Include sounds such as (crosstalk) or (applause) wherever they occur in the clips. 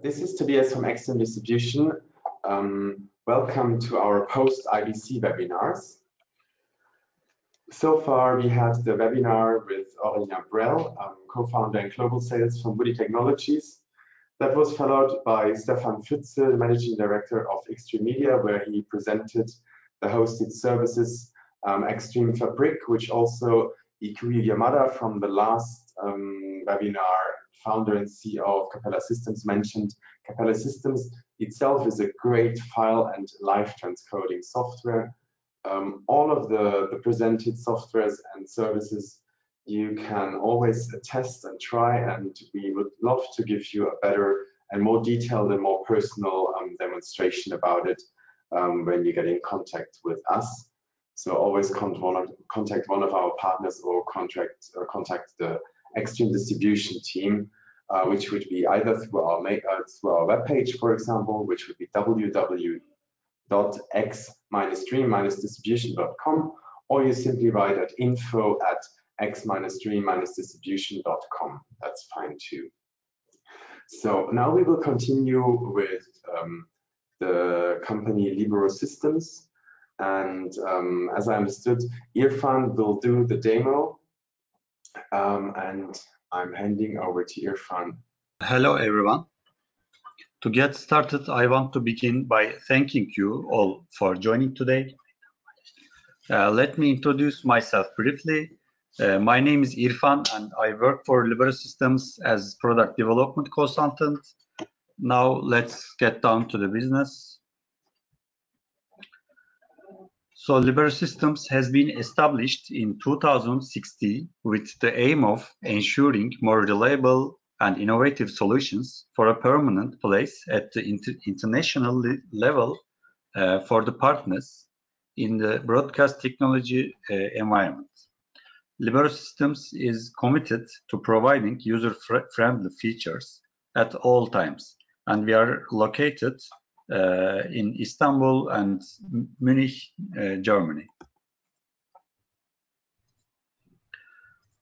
This is Tobias from X-Dream Distribution. Um, welcome to our post-IBC webinars. So far, we had the webinar with Aurélien Brel, um, co-founder and global sales from Woody Technologies. That was followed by Stefan Pfütze, managing director of X-Dream Media, where he presented the hosted services um, Extreme Fabric, which also Ikui Yamada from the last um, webinar founder and CEO of Capella Systems mentioned, Capella Systems itself is a great file and live transcoding software. Um, all of the, the presented softwares and services you can always test and try and we would love to give you a better and more detailed and more personal um, demonstration about it um, when you get in contact with us. So always contact one of, contact one of our partners or contact, or contact the X-Dream Distribution team, uh, which would be either through our, uh, through our webpage, for example, which would be www.x-dream-distribution.com, or you simply write at info at x-dream-distribution.com. That's fine too. So now we will continue with um, the company Libero Systems. And um, as I understood, Irfan will do the demo um, and I'm handing over to Irfan. Hello, everyone. To get started, I want to begin by thanking you all for joining today. Uh, let me introduce myself briefly. Uh, my name is Irfan and I work for Libero Systems as product development consultant. Now let's get down to the business. So Libero Systems has been established in 2016 with the aim of ensuring more reliable and innovative solutions for a permanent place at the inter international level uh, for the partners in the broadcast technology uh, environment. Libero Systems is committed to providing user-friendly features at all times, and we are located in Istanbul and Munich, uh, Germany.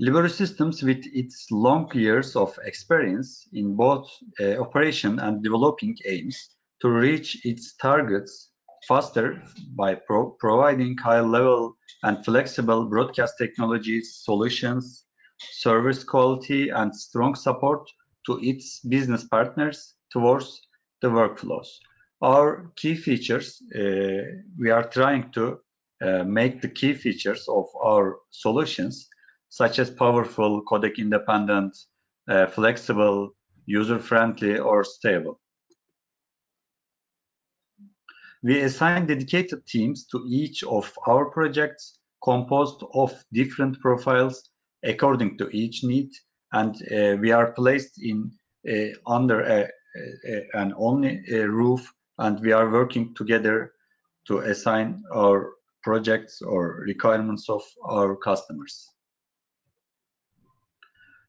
Libero Systems, with its long years of experience in both uh, operation and developing aims to reach its targets faster by pro providing high-level and flexible broadcast technologies, solutions, service quality, and strong support to its business partners towards the workflows our key features, uh, we are trying to uh, make the key features of our solutions, such as powerful, codec independent, uh, flexible, user-friendly, or stable. We assign dedicated teams to each of our projects composed of different profiles according to each need, and uh, we are placed in uh, under a, a, an only roof and we are working together to assign our projects or requirements of our customers.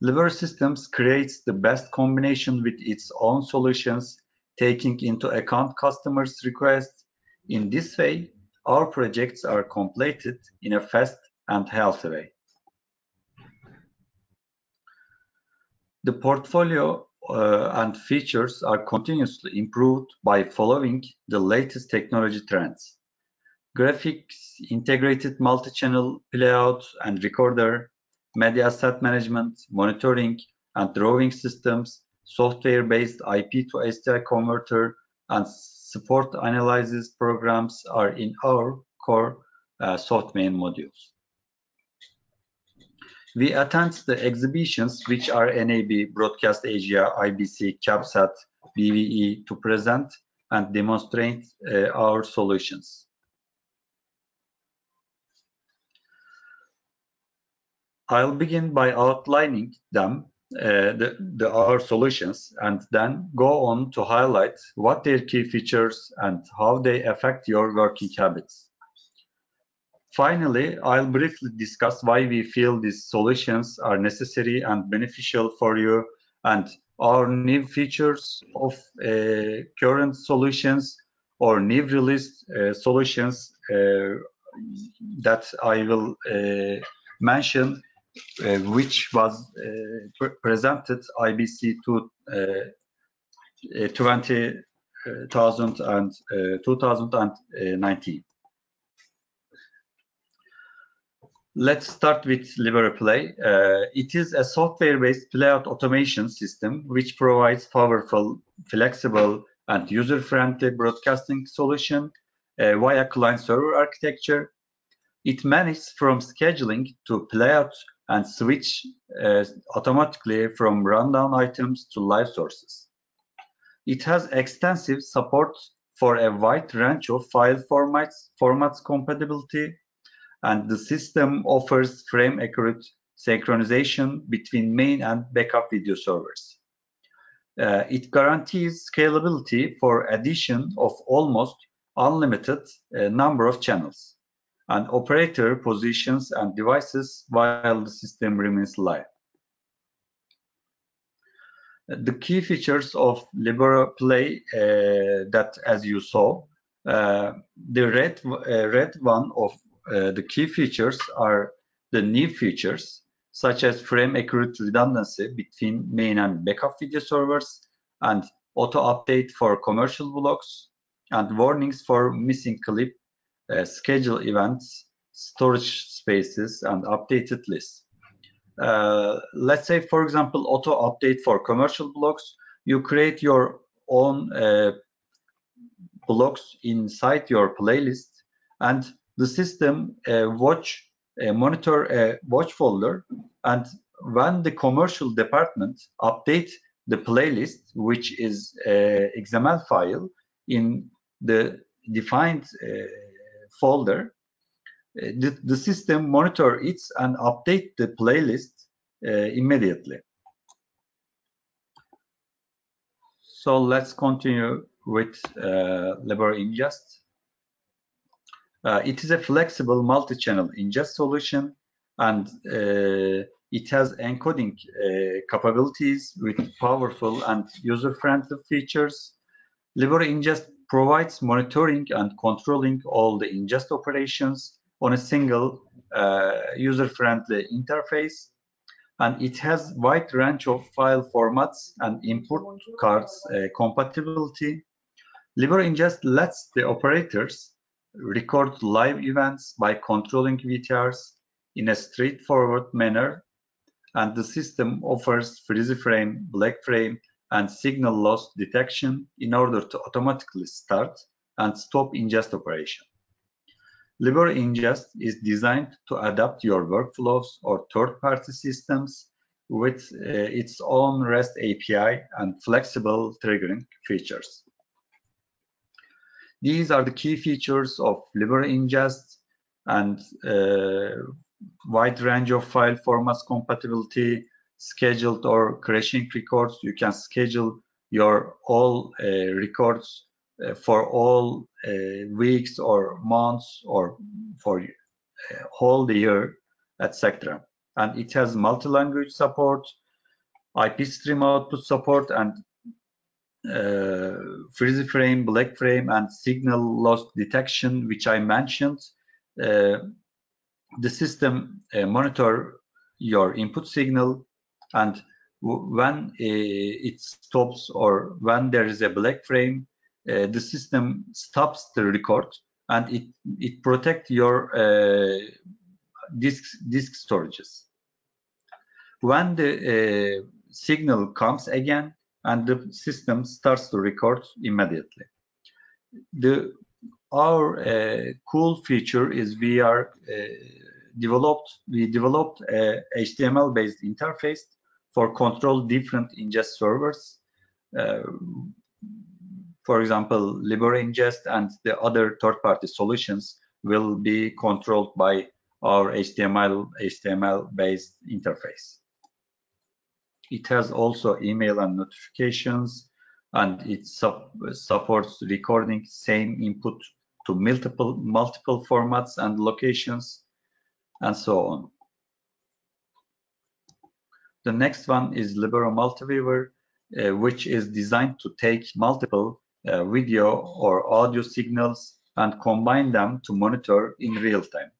Libero Systems creates the best combination with its own solutions, taking into account customers' requests. In this way, our projects are completed in a fast and healthy way. The portfolio and features are continuously improved by following the latest technology trends. Graphics, integrated multi-channel playout and recorder, media asset management, monitoring and drawing systems, software-based IP to SDI converter, and support analysis programs are in our core uh, software modules. We attend the exhibitions which are NAB, Broadcast Asia, IBC, CABSAT, BVE to present and demonstrate uh, our solutions. I'll begin by outlining them, uh, the, the, our solutions, and then go on to highlight what their key features and how they affect your working habits. Finally, I'll briefly discuss why we feel these solutions are necessary and beneficial for you and our new features of uh, current solutions or new released uh, solutions uh, that I will uh, mention, uh, which was uh, pre presented IBC 2, 2000 and 2019. Let's start with Libero Play. Uh, it is a software-based playout automation system which provides powerful, flexible, and user-friendly broadcasting solution uh, via client-server architecture. It manages from scheduling to playout and switch uh, automatically from rundown items to live sources. It has extensive support for a wide range of file formats, formats compatibility, and the system offers frame accurate synchronization between main and backup video servers. Uh, it guarantees scalability for addition of almost unlimited uh, number of channels and operator positions and devices while the system remains live. The key features of Libero Play uh, that, as you saw, uh, the red, uh, red one of the key features are the new features, such as frame accurate redundancy between main and backup video servers, and auto update for commercial blocks, and warnings for missing clip, uh, schedule events, storage spaces, and updated lists. Uh, let's say, for example, auto update for commercial blocks, you create your own uh, blocks inside your playlist and the system watch monitor a watch folder and when the commercial department update the playlist which is xml file in the defined uh, folder. Uh, the, the system monitor it and update the playlist uh, immediately. So let's continue with uh, Libero Ingest. Uh, it is a flexible multi-channel ingest solution and uh, it has encoding uh, capabilities with powerful and user-friendly features. Libero Ingest provides monitoring and controlling all the ingest operations on a single uh, user-friendly interface and it has wide range of file formats and input cards uh, compatibility. Libero Ingest lets the operators record live events by controlling VTRs in a straightforward manner, and the system offers freeze frame, black frame, and signal loss detection in order to automatically start and stop ingest operation. Libero Ingest is designed to adapt your workflows or third-party systems with uh, its own REST API and flexible triggering features. These are the key features of Libero Ingest and uh, wide range of file formats compatibility, scheduled or crashing records. You can schedule your all uh, records uh, for all uh, weeks or months or for uh, whole year, etc. And it has multi-language support, IP stream output support, and uh, freeze frame, black frame, and signal loss detection, which I mentioned. Uh, the system uh, monitor your input signal and when uh, it stops or when there is a black frame, uh, the system stops the record and it, it protects your uh, disk, disk storages. When the signal comes again, and the system starts to record immediately. The our uh, cool feature is we are uh, developed we developed a HTML based interface for control different ingest servers. Uh, for example, Libero Ingest and the other third-party solutions will be controlled by our HTML HTML based interface. It has also email and notifications, and it supports recording same input to multiple multiple formats and locations, and so on. The next one is Libero Multiviewer, uh, which is designed to take multiple uh, video or audio signals and combine them to monitor in real time.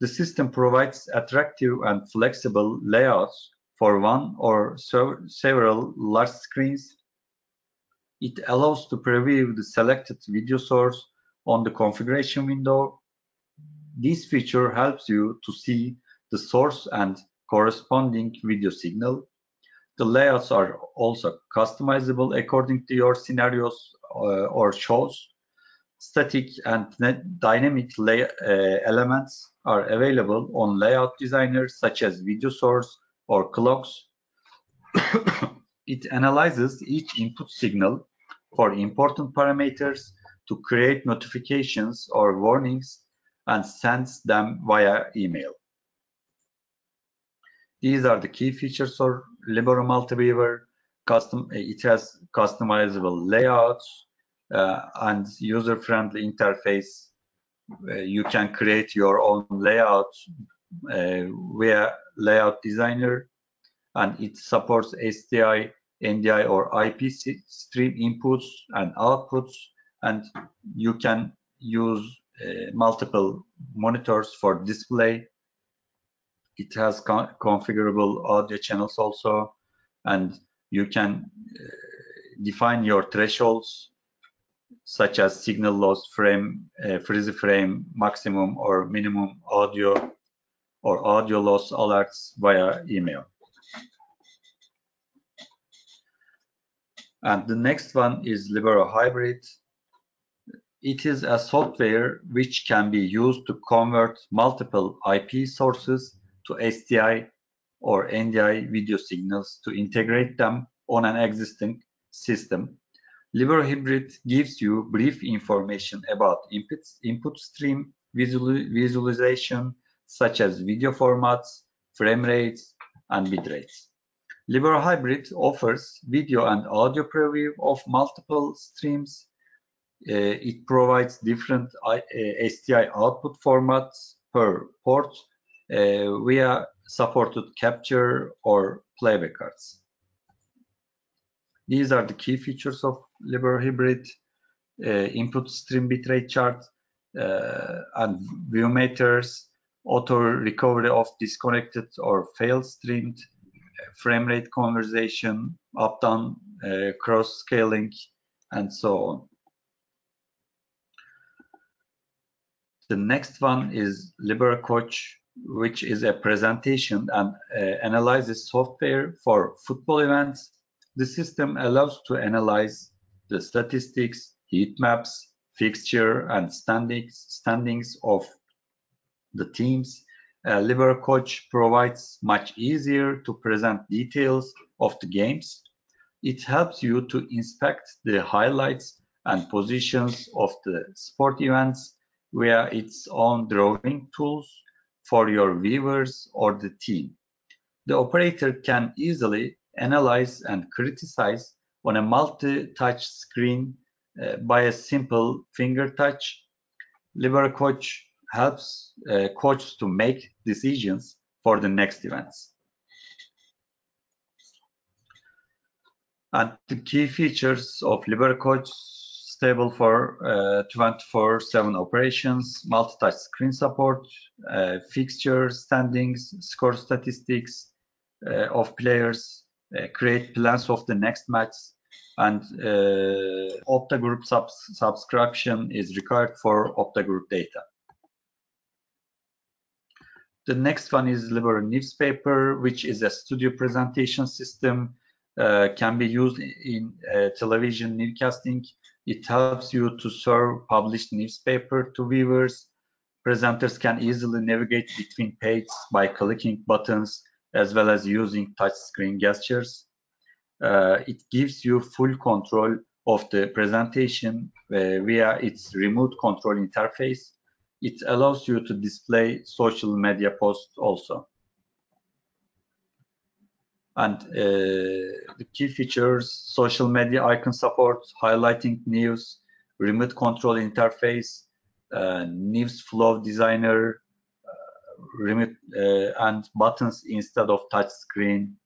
The system provides attractive and flexible layouts for one or several large screens. It allows to preview the selected video source on the configuration window. This feature helps you to see the source and corresponding video signal. The layouts are also customizable according to your scenarios uh, or shows. Static and dynamic uh, elements are available on layout designers such as video source or clocks. (coughs) it analyzes each input signal for important parameters to create notifications or warnings and sends them via email. These are the key features of Libero Multiviewer. Custom, it has customizable layouts uh, and user-friendly interface. Uh, you can create your own layout uh, via Layout Designer, and it supports SDI, NDI, or IP stream inputs and outputs, and you can use uh, multiple monitors for display. It has con configurable audio channels also, and you can uh, define your thresholds such as signal loss frame, uh, freeze frame, maximum or minimum audio or audio loss alerts via email. And the next one is Libero Hybrid. It is a software which can be used to convert multiple IP sources to SDI or NDI video signals to integrate them on an existing system. Libero Hybrid gives you brief information about inputs, input stream visual, visualization, such as video formats, frame rates, and bit rates. Libero Hybrid offers video and audio preview of multiple streams. Uh, it provides different uh, SDI output formats per port uh, via supported capture or playback cards. These are the key features of Libero Hybrid uh, input stream bitrate chart uh, and VU meters, auto recovery of disconnected or failed streamed, frame rate conversation, up down uh, cross scaling, and so on. The next one is Libero Coach which is a presentation and uh, analysis software for football events. The system allows to analyze the statistics, heat maps, fixture, and standings, standings of the teams. Uh, Libero Coach provides much easier to present details of the games. It helps you to inspect the highlights and positions of the sport events via its own drawing tools for your viewers or the team. The operator can easily analyze and criticize on a multi-touch screen uh, by a simple finger touch. Libero Coach helps uh, coaches to make decisions for the next events. And the key features of Libero Coach stable for 24/7 uh, operations, multi-touch screen support, uh, fixture standings, score statistics uh, of players, create plans of the next match, and uh, Opta Group subs subscription is required for Opta Group data. The next one is Libero Newspaper, which is a studio presentation system, uh, can be used in uh, television newscasting it helps you to serve published newspaper to viewers. Presenters can easily navigate between pages by clicking buttons as well as using touchscreen gestures. Uh, it gives you full control of the presentation uh, via its remote control interface. It allows you to display social media posts also. And uh, the key features, social media icon support, highlighting news, remote control interface, uh, news flow designer, uh, remote uh, and buttons instead of touch screen.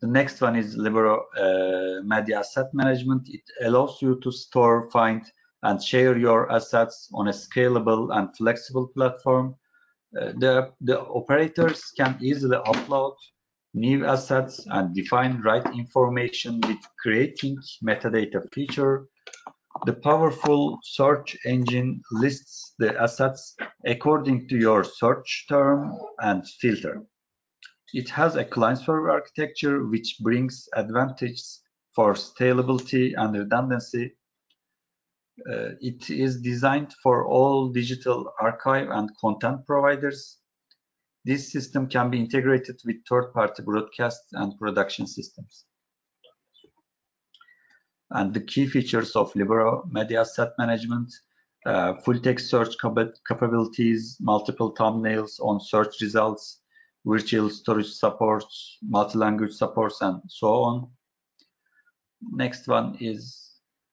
The next one is Libero uh, Media Asset Management. It allows you to store, find, and share your assets on a scalable and flexible platform uh, the, the operators can easily upload new assets and define right information with creating metadata feature. The powerful search engine lists the assets according to your search term and filter. It has a client-server architecture which brings advantages for scalability and redundancy. Uh, it is designed for all digital archive and content providers. This system can be integrated with third-party broadcast and production systems. And the key features of Libero Media Asset Management, uh, full text search capabilities, multiple thumbnails on search results, virtual storage supports, multi-language supports, and so on. Next one is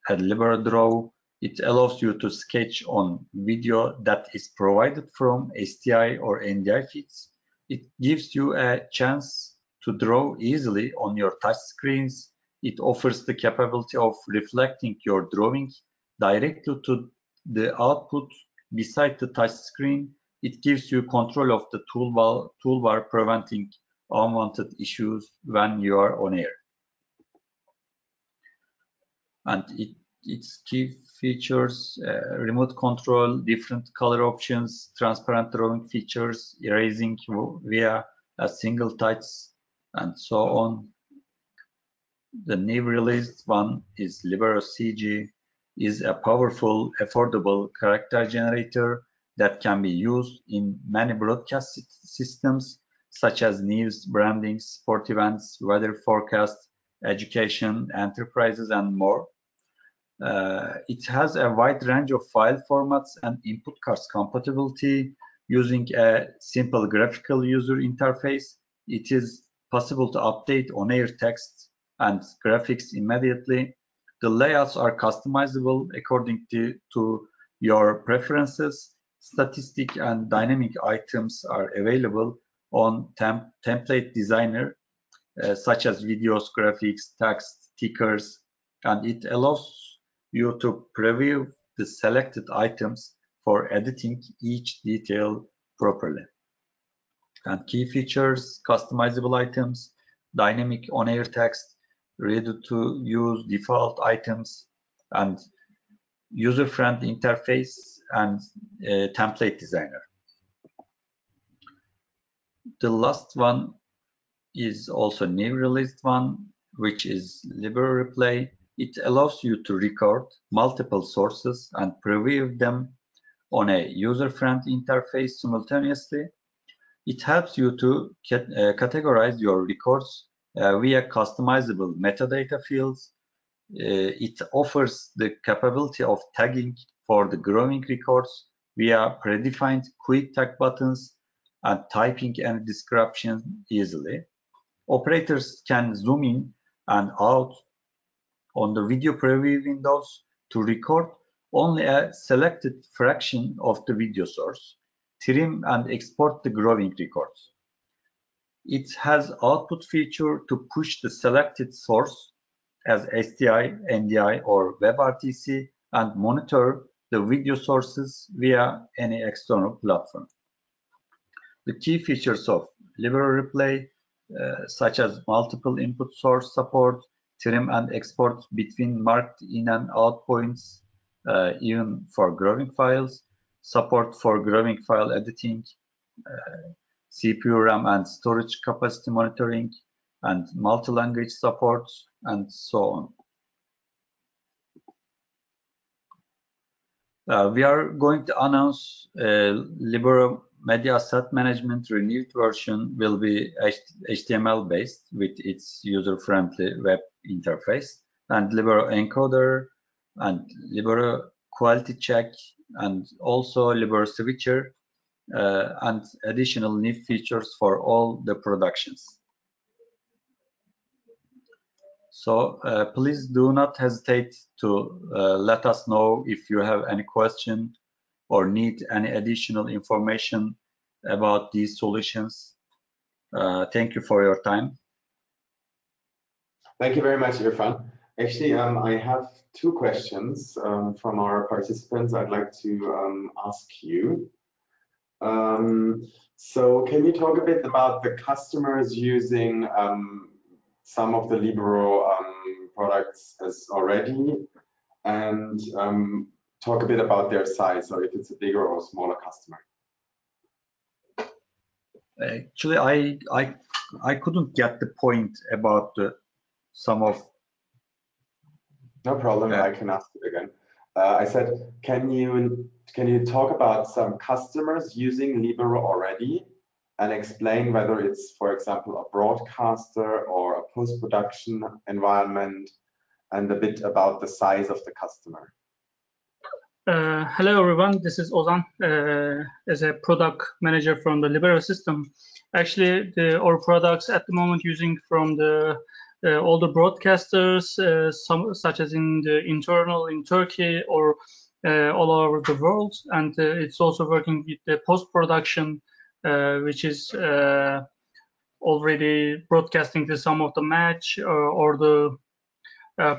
a Libero Draw. It allows you to sketch on video that is provided from SDI or NDI feeds. It gives you a chance to draw easily on your touch screens. It offers the capability of reflecting your drawing directly to the output beside the touch screen it gives you control of the toolbar, toolbar preventing unwanted issues when you are on air. And it, its key features, uh, remote control, different color options, transparent drawing features, erasing via a single touch, and so on. The new released one is Libero CG, is a powerful, affordable character generator that can be used in many broadcast systems such as news, branding, sport events, weather forecast, education, enterprises, and more. Uh, it has a wide range of file formats and input cards compatibility using a simple graphical user interface. It is possible to update on-air text and graphics immediately. The layouts are customizable according to, to your preferences statistic and dynamic items are available on temp template designer, uh, such as videos, graphics, text, stickers, and it allows you to preview the selected items for editing each detail properly. And key features, customizable items, dynamic on-air text, ready-to-use default items, and user-friendly interface and uh, template designer. The last one is also new released one, which is Libero Replay. It allows you to record multiple sources and preview them on a user-friendly interface simultaneously. It helps you to uh, categorize your records uh, via customizable metadata fields. Uh, it offers the capability of tagging for the growing records via predefined quick tag buttons and typing any description easily. Operators can zoom in and out on the video preview windows to record only a selected fraction of the video source, trim and export the growing records. It has output feature to push the selected source as SDI, NDI, or WebRTC and monitor the video sources via any external platform. The key features of Libero Replay, uh, such as multiple input source support, trim and export between marked in and out points, uh, even for growing files, support for growing file editing, uh, CPU RAM and storage capacity monitoring, and multi-language support, and so on. Uh, we are going to announce uh, Libero Media Asset Management renewed version will be HTML based with its user-friendly web interface and Libero encoder and Libero quality check and also Libero switcher uh, and additional new features for all the productions. So uh, please do not hesitate to uh, let us know if you have any question or need any additional information about these solutions. Uh, thank you for your time. Thank you very much, Irfan. Actually, um, I have two questions um, from our participants I'd like to um, ask you. Um, So can you talk a bit about the customers using um, some of the Libero um, products as already and um, talk a bit about their size, so if it's a bigger or smaller customer. Actually, I I I couldn't get the point about the some of. No problem. Yeah. I can ask it again. Uh, I said, can you can you talk about some customers using Libero already and explain whether it's, for example, a broadcaster or a post-production environment and a bit about the size of the customer? Uh, hello everyone, this is Ozan uh, as a product manager from the Libero system. Actually, the, our products at the moment using from the uh, all the broadcasters, uh, some such as in the internal in Turkey or uh, all over the world, and uh, it's also working with the post production, which is already broadcasting to some of the match or the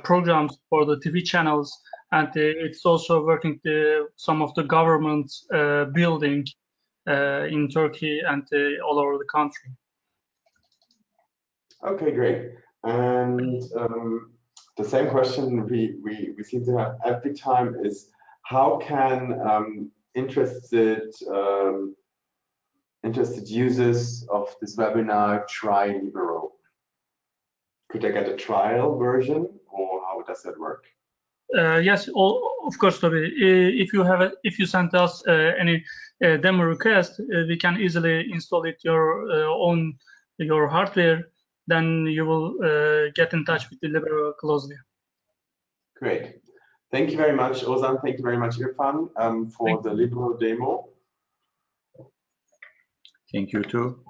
programs for the TV channels and uh, it's also working to some of the government uh, building uh, in Turkey and all over the country. Okay, great. And um, the same question we, we, we seem to have every time is how can um, interested um, interested users of this webinar try Libero? Could I get a trial version or how does that work? Uh, yes, all, of course, Toby. If you have a, if you send us uh, any uh, demo request, uh, we can easily install it your uh, own your hardware. Then you will get in touch with the Libero closely. Great. Thank you very much, Ozan. Thank you very much, Irfan, um, for Thank the Libero demo. Thank you too.